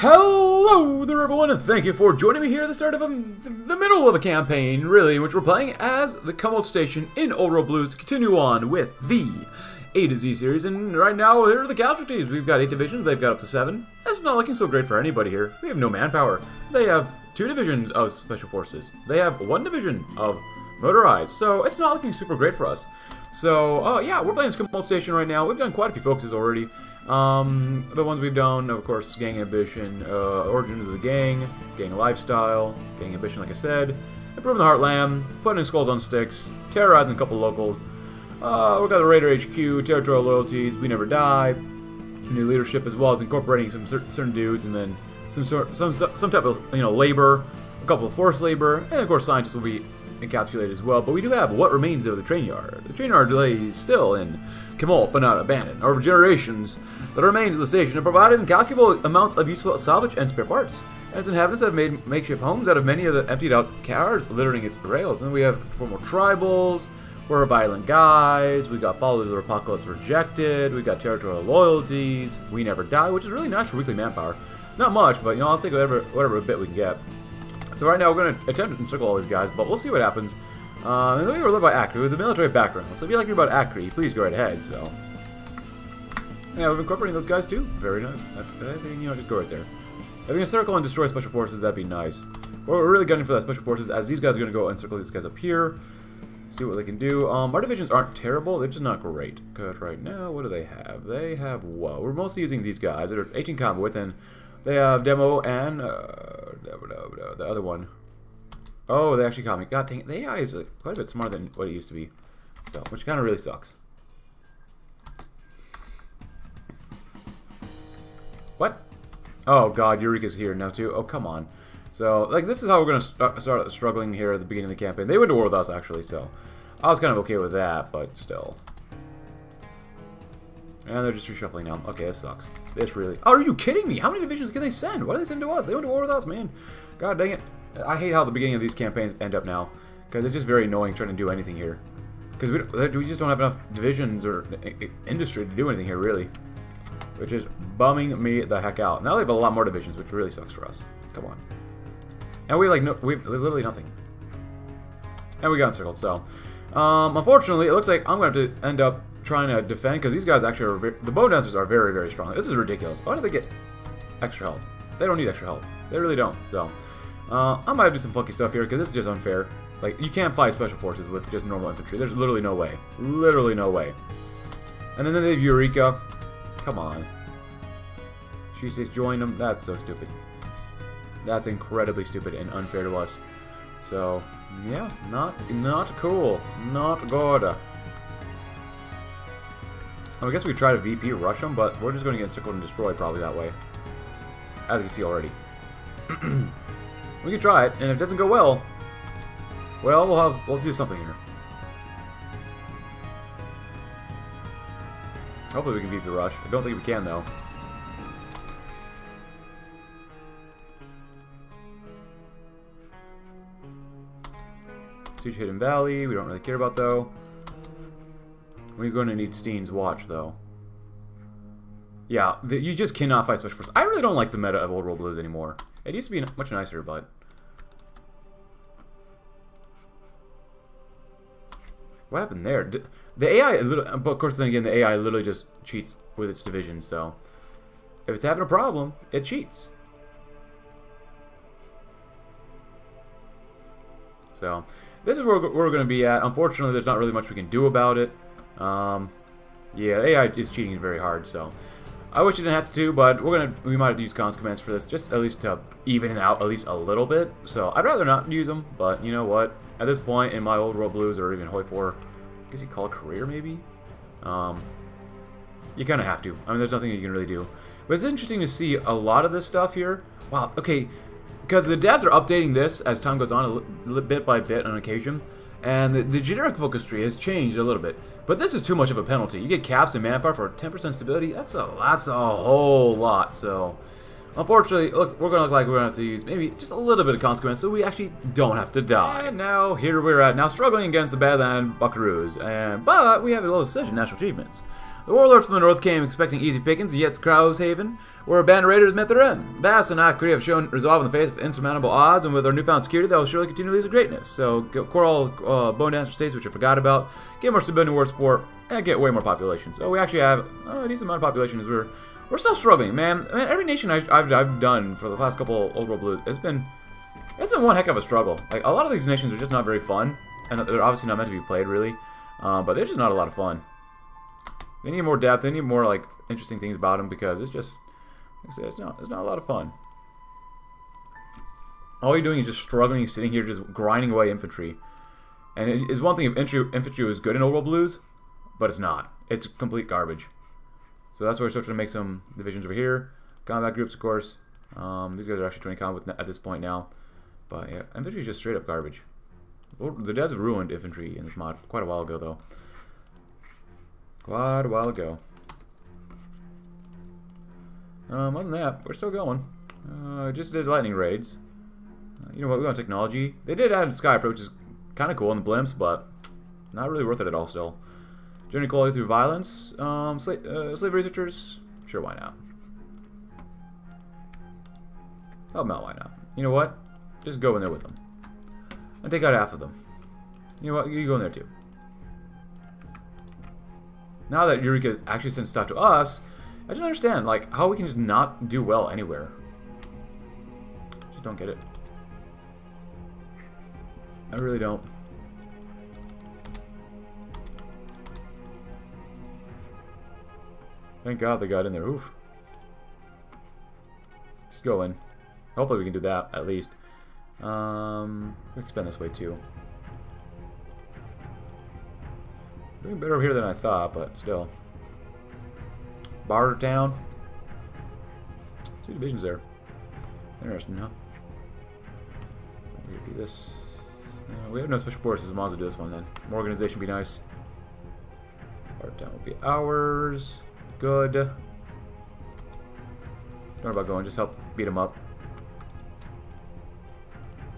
Hello there everyone and thank you for joining me here at the start of a, the middle of a campaign, really, which we're playing as the Chemult Station in World Blues to continue on with the A to Z series. And right now, here are the casualties. We've got 8 divisions, they've got up to 7. That's not looking so great for anybody here. We have no manpower. They have 2 divisions of Special Forces. They have 1 division of Motorized, so it's not looking super great for us. So, uh, yeah, we're playing Chemult Station right now. We've done quite a few focuses already. Um, the ones we've done, of course, Gang Ambition, uh, Origins of the Gang, Gang Lifestyle, Gang Ambition, like I said, Improving the Heartland, Putting in Skulls on Sticks, Terrorizing a couple locals, uh, we've got the Raider HQ, Territorial Loyalties, We Never Die, New Leadership, as well as incorporating some certain, certain dudes, and then some sort, some some type of you know labor, a couple of forced labor, and of course scientists will be encapsulated as well. But we do have what remains of the train yard. The train yard lays still in Chemult, but not abandoned. Over generations, the remains of the station have provided incalculable amounts of useful salvage and spare parts. And its inhabitants have made makeshift homes out of many of the emptied out cars littering its rails. And we have former tribals, we're violent guys, we got Followers of the Apocalypse Rejected, we got territorial loyalties, we never die, which is really nice for weekly manpower. Not much, but you know, I'll take whatever whatever bit we can get. So right now we're going to attempt to encircle all these guys, but we'll see what happens. Uh, and we were led by Acri with a military background. So if you like about Acri, please go right ahead. So yeah, we're incorporating those guys too. Very nice. I think you know, just go right there. If we can circle and destroy special forces, that'd be nice. But we're really gunning for that special forces, as these guys are going to go and circle these guys up here. See what they can do. Um, our divisions aren't terrible, they're just not great. Good, right now, what do they have? They have, whoa, we're mostly using these guys. They're 18 combat with, they have demo and uh, the other one. Oh, they actually caught me. God dang it. The AI is quite a bit smarter than what it used to be. So, which kind of really sucks. What? Oh god, Eureka's here now too. Oh, come on. So, like, this is how we're going to start struggling here at the beginning of the campaign. They went to war with us, actually, so I was kind of okay with that, but still. And they're just reshuffling now. Okay, this sucks. This really... Oh, are you kidding me? How many divisions can they send? What do they send to us? They went to war with us, man. God dang it. I hate how the beginning of these campaigns end up now. Because it's just very annoying trying to do anything here. Because we, we just don't have enough divisions or industry to do anything here, really. Which is bumming me the heck out. Now they have a lot more divisions, which really sucks for us. Come on. And we like no, we have literally nothing. And we got encircled, so. Um, unfortunately, it looks like I'm going to end up trying to defend, because these guys actually are, the bow dancers are very, very strong. This is ridiculous. Why do they get extra help? They don't need extra help. They really don't, so. Uh, I might do some funky stuff here, because this is just unfair. Like, you can't fight special forces with just normal infantry. There's literally no way. Literally no way. And then they have Eureka. Come on. She says join them. That's so stupid. That's incredibly stupid and unfair to us. So, yeah, not not cool. Not good. I guess we try to VP rush them, but we're just going to get encircled and destroyed probably that way. As you can see already. we can try it, and if it doesn't go well, well, we'll have we'll do something here. Hopefully we can VP rush. I don't think we can though. Siege Hidden Valley, we don't really care about though. We're going to need Steen's Watch, though. Yeah, the, you just cannot fight Special Forces. I really don't like the meta of Old World Blues anymore. It used to be much nicer, but... What happened there? The AI, but of course, then again, the AI literally just cheats with its division, so... If it's having a problem, it cheats. So, this is where we're going to be at. Unfortunately, there's not really much we can do about it. Um, yeah, AI is cheating very hard, so... I wish it didn't have to, do, but we're gonna we might use cons commands for this, just at least to even it out at least a little bit. So I'd rather not use them, but you know what? At this point in my old World Blues or even Hoi 4, I guess you call it career maybe? Um, you kind of have to. I mean, there's nothing you can really do. But it's interesting to see a lot of this stuff here. Wow, okay, because the devs are updating this as time goes on, a bit by bit on occasion. And the, generic focus tree has changed a little bit. But this is too much of a penalty. You get caps and manpower for 10% stability. That's a, that's a whole lot. So, unfortunately, look, we're to look like we're to have to use maybe just a little bit of consequence so we actually don't have to die. And now, here we're at, now struggling against the Badland Buckaroos. And, but we have a little decision, national achievements. The warlords from the north came expecting easy pickings, yet Kraushaven, where a band of raiders met their end. Bass and Acri have shown resolve in the face of insurmountable odds, and with our newfound security, they will surely continue to lead to greatness. So, core all uh, Bone Dancer states, which I forgot about, get more stability war support, and get way more population. So we actually have uh, a decent amount of population as we're we're still struggling, man. I mean, every nation I've, I've, I've done for the past couple Old World Blues, it's been it's been one heck of a struggle. Like a lot of these nations are just not very fun, and they're obviously not meant to be played really, uh, but they're just not a lot of fun. They need more depth. They need more like interesting things about them because it's just, like I said, it's not it's not a lot of fun. All you're doing is just struggling, sitting here, just grinding away infantry. And it is one thing if infantry, was good in Old World Blues, but it's not. It's complete garbage. So that's why we're starting to make some divisions over here. Combat groups, of course. Um, these guys are actually joining combat at this point now. But yeah, infantry is just straight up garbage. The devs ruined infantry in this mod quite a while ago, though. Quite a while ago. Um, other than that, we're still going. Uh, just did lightning raids. Uh, you know what, we got technology. They did add Skyfro, which is kind of cool in the blimps, but not really worth it at all still. Gender equality through violence. Um, sla uh, slave researchers. Sure, why not? Oh, no, why not? You know what? Just go in there with them. And take out half of them. You know what? You go in there too. Now that Eureka actually sends stuff to us, I don't understand, like, how we can just not do well anywhere. Just don't get it. I really don't. Thank God they got in there. Oof. Just go in. Hopefully we can do that, at least. Um, we expand this way, too. Doing better over here than I thought, but still. Barter Town. Two divisions there. Interesting, huh? We do this. Uh, we have no special forces. Might as well do this one then. More organization would be nice. Bartertown will be ours. Good. Don't worry about going, just help beat him up.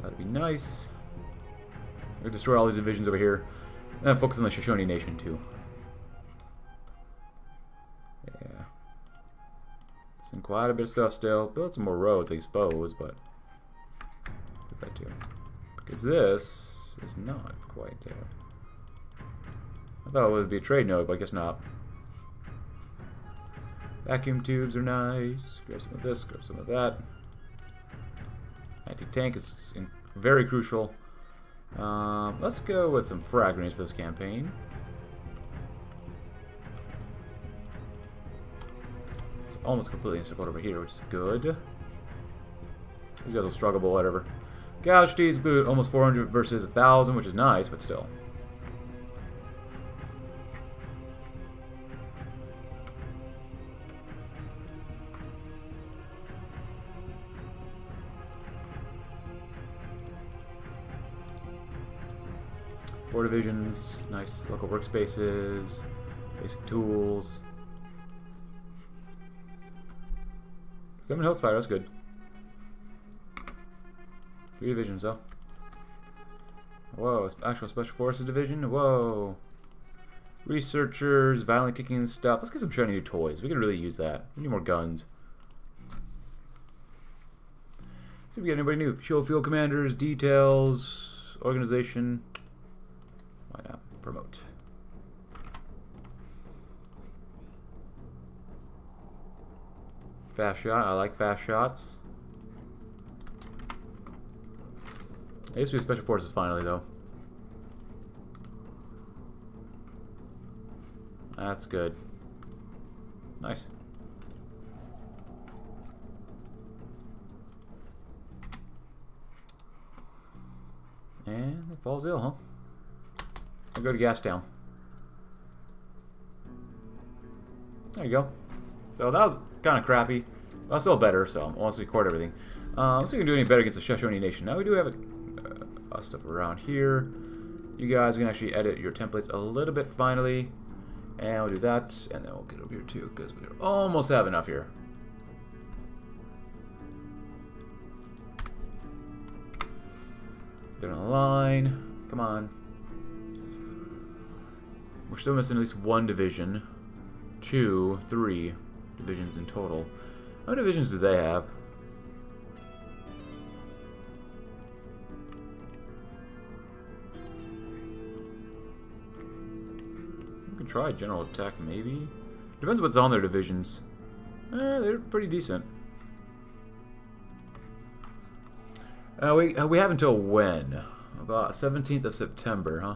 That'd be nice. We destroy all these divisions over here. And focus on the Shoshone Nation too. Yeah. Seen quite a bit of stuff still. Build some more roads, I suppose, but that too. Because this is not quite there. I thought it would be a trade node, but I guess not. Vacuum tubes are nice. Grab some of this, grab some of that. Anti-tank is very crucial. Um, let's go with some frag grenades for this campaign. It's almost completely encircled over here, which is good. These guys will struggle, but whatever. Gouge D's include almost 400 versus 1,000, which is nice, but still. Four divisions, nice local workspaces, basic tools. Government Hills Fighter, that's good. Three divisions, though. Whoa, actual Special Forces Division? Whoa. Researchers, violent kicking and stuff. Let's get some shiny new toys. We could really use that. We need more guns. See if we get anybody new. Shield Field Commanders, details, organization. Promote. Fast shot. I like fast shots. To be Special Forces finally, though. That's good. Nice. And it falls ill, huh? I'll go to Gastown. There you go. So that was kind of crappy. But still better, so once we record everything. Uh, let's see if we can do any better against the Shoshone Nation. Now we do have a, uh, stuff around here. You guys can actually edit your templates a little bit finally. And we'll do that, and then we'll get over here too, because we almost have enough here. Get on the line. Come on. We're still missing at least one division. two, three divisions in total. How many divisions do they have? We can try general attack, maybe? Depends what's on their divisions. Eh, they're pretty decent. Uh, we, uh, we have until when? About 17th of September, huh?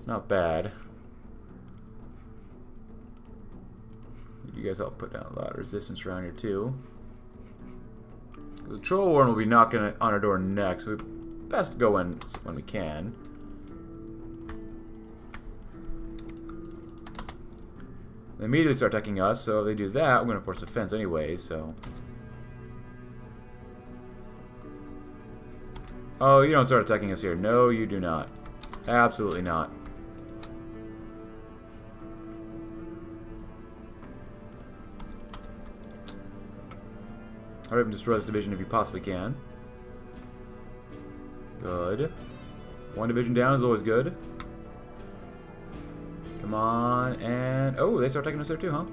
It's not bad. You guys all put down a lot of resistance around here, too. The Troll Warren will be knocking on our door next. We best go in when we can. They immediately start attacking us, so if they do that, I'm going to force defense anyway, so... Oh, you don't start attacking us here. No, you do not. Absolutely not. Hurry up and destroy this division if you possibly can. Good. One division down is always good. Come on, and... Oh, they start taking us there too, huh?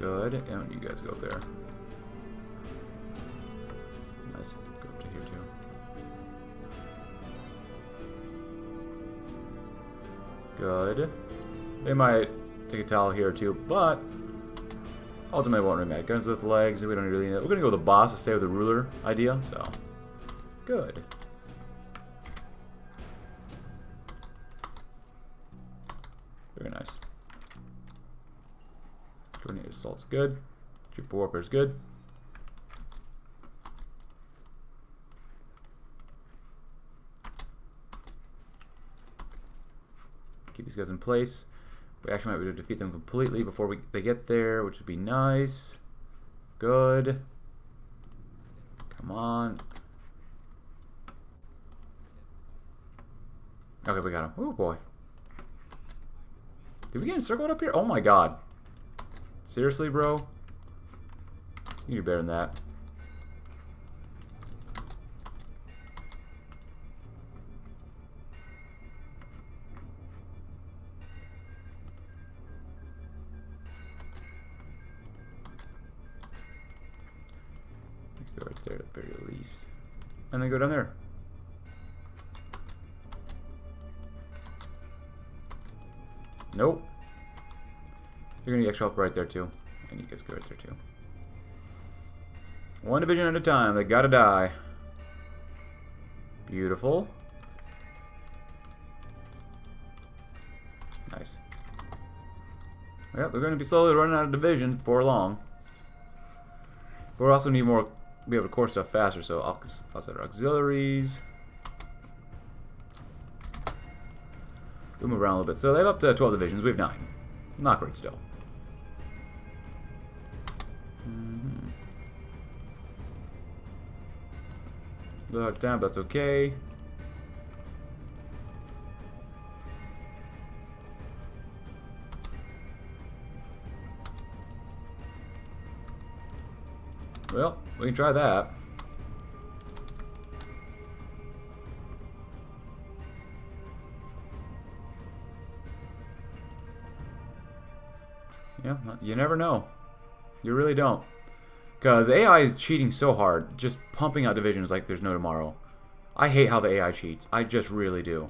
Good. And you guys go up there. Nice. Go up to here too. Good. They might take a towel here too, but ultimately won't really matter. Guns with legs, we don't really need that. We're gonna go with the boss to stay with the ruler idea, so good. Very nice. Coordinated assault's good. Trooper warfare's good. Keep these guys in place. We actually might be able to defeat them completely before we they get there, which would be nice. Good. Come on. Okay, we got him. Oh boy. Did we get encircled up here? Oh my god. Seriously, bro? You do better than that. At the very least. And then go down there. Nope. You're gonna get extra help right there too. And you guys go right there too. One division at a time. They gotta die. Beautiful. Nice. Yep, we're gonna be slowly running out of divisions before long. We also need more be able to core stuff faster, so I'll, I'll set our auxiliaries. We'll move around a little bit. So they have up to 12 divisions. We have 9. Not great still. Mm -hmm. Hard down, that's okay. Well, we can try that. Yeah, you never know. You really don't. Because AI is cheating so hard, just pumping out divisions like there's no tomorrow. I hate how the AI cheats. I just really do.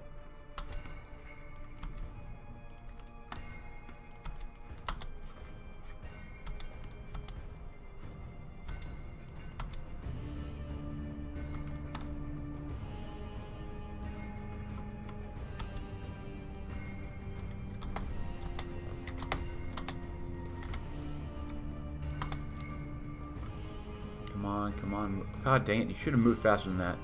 God dang it, you should have moved faster than that.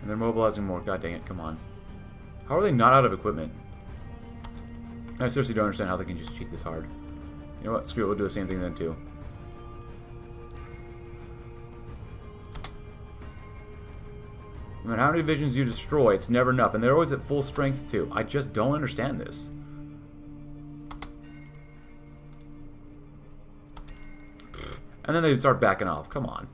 And they're mobilizing more. God dang it, come on. How are they not out of equipment? I seriously don't understand how they can just cheat this hard. You know what? Screw it, we'll do the same thing then too. No matter how many divisions you destroy, it's never enough. And they're always at full strength, too. I just don't understand this. And then they start backing off. Come on.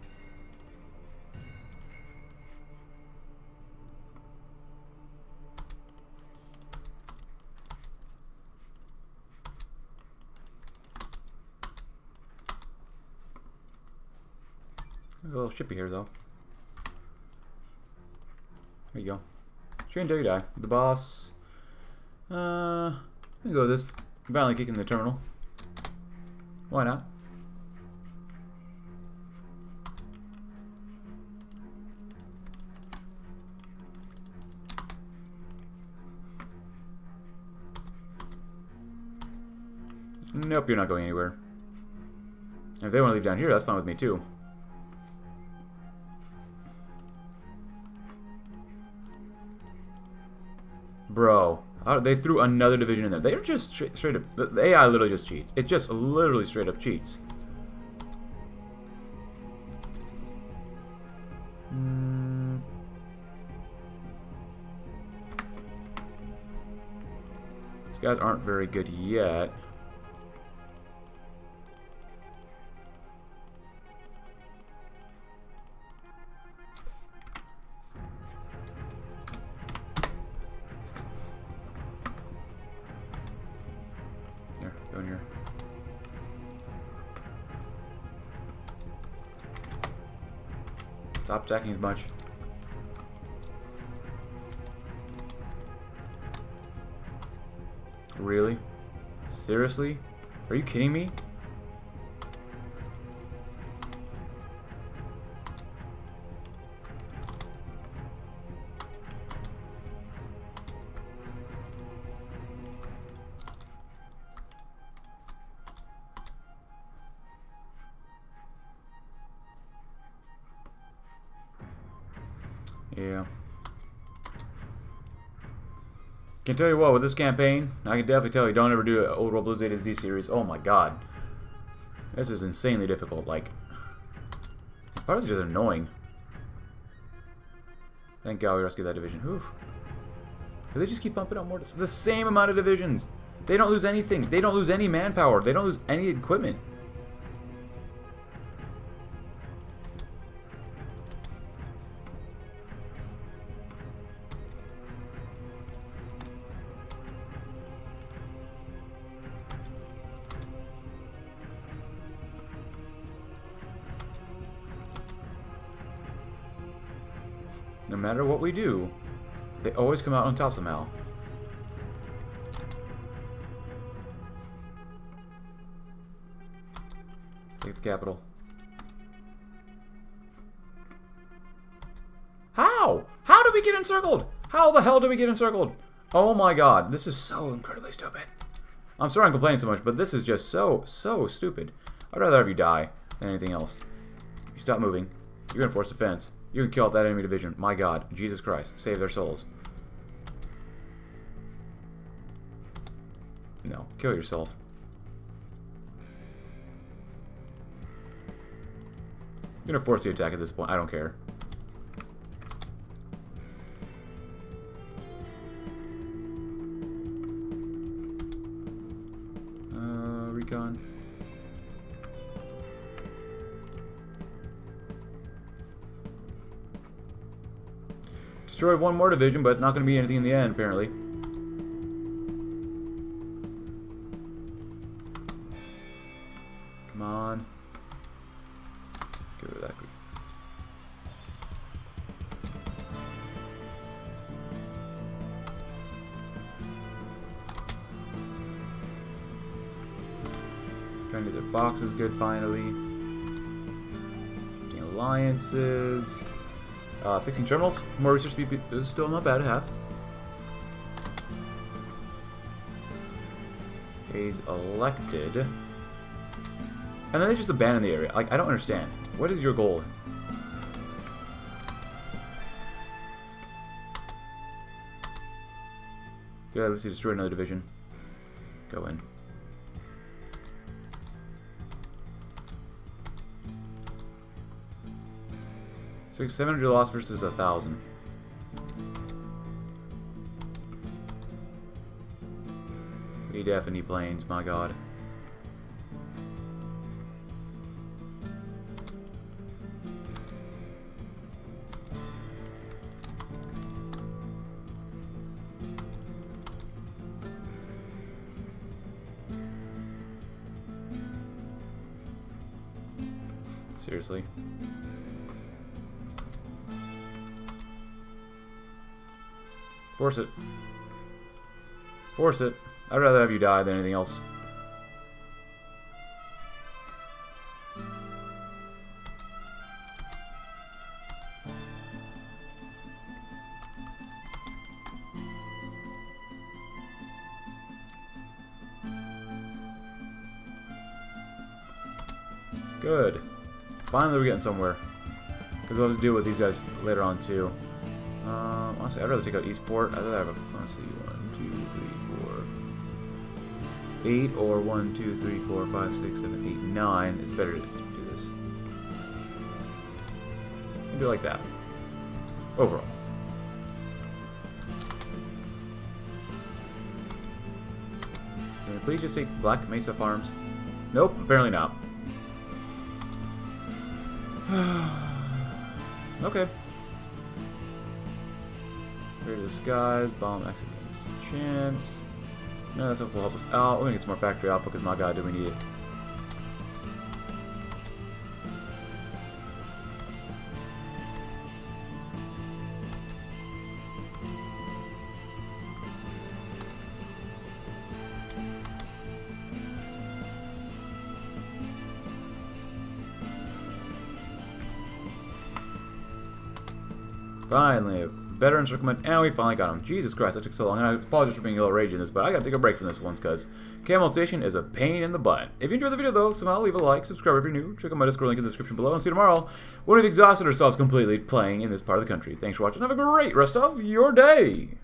A little shippy here, though. There you go. Train until you die. The boss. Uh, go with this. Finally kicking the terminal. Why not? Nope, you're not going anywhere. If they want to leave down here, that's fine with me too. Bro, they threw another division in there. They're just straight, up. The AI literally just cheats. It just literally straight up cheats. Mm. These guys aren't very good yet. Stop attacking as much. Really? Seriously? Are you kidding me? Can tell you what, with this campaign, I can definitely tell you, don't ever do an Old World Blues A to Z series. Oh my god. This is insanely difficult. Like, part of it just annoying. Thank God we rescued that division. Oof. Do they just keep pumping out more? It's the same amount of divisions. They don't lose anything. They don't lose any manpower. They don't lose any equipment. Matter what we do, they always come out on top somehow. Take the capital. How? How did we get encircled? How the hell did we get encircled? Oh my god, this is so incredibly stupid. I'm sorry I'm complaining so much, but this is just so, so stupid. I'd rather have you die than anything else. You stop moving. You're gonna force defense. You can kill that enemy division. My god. Jesus Christ. Save their souls. No. Kill yourself. I'm gonna force the attack at this point. I don't care. Uh, recon. Destroyed one more division, but not going to be anything in the end, apparently. Come on. Get rid of that group. Boxes good finally. Getting alliances. Uh, fixing terminals, more research speed is still not bad to have. He's elected. And then they just abandon the area. Like, I don't understand. What is your goal? Yeah, let's see, destroy another division. Go in. Six, seven hundred loss versus a thousand. We definitely planes, my god. Seriously. Force it. Force it. I'd rather have you die than anything else. Good. Finally, we're getting somewhere. Because we'll have to deal with these guys later on, too. Um, honestly, I'd rather take out Eastport. I'd rather have a. Let's see. One, two, three, four. Eight or one, two, three, four, five, six, seven, eight, nine. It's better to do this. Maybe like that. Overall. Can we please just take Black Mesa Farms? Nope, apparently not. okay. Disguise, bomb exit chance. No, that's will help us out. Oh, We're gonna get some more factory output because my god, do we need it. Finally, veterans recommend, and we finally got him. Jesus Christ, that took so long. And I apologize for being a little ragey in this, but I gotta take a break from this once because Chemult Station is a pain in the butt. If you enjoyed the video though, somehow leave a like, subscribe if you're new, check out my Discord link in the description below, and see you tomorrow when we've exhausted ourselves completely playing in this part of the country. Thanks for watching. Have a great rest of your day.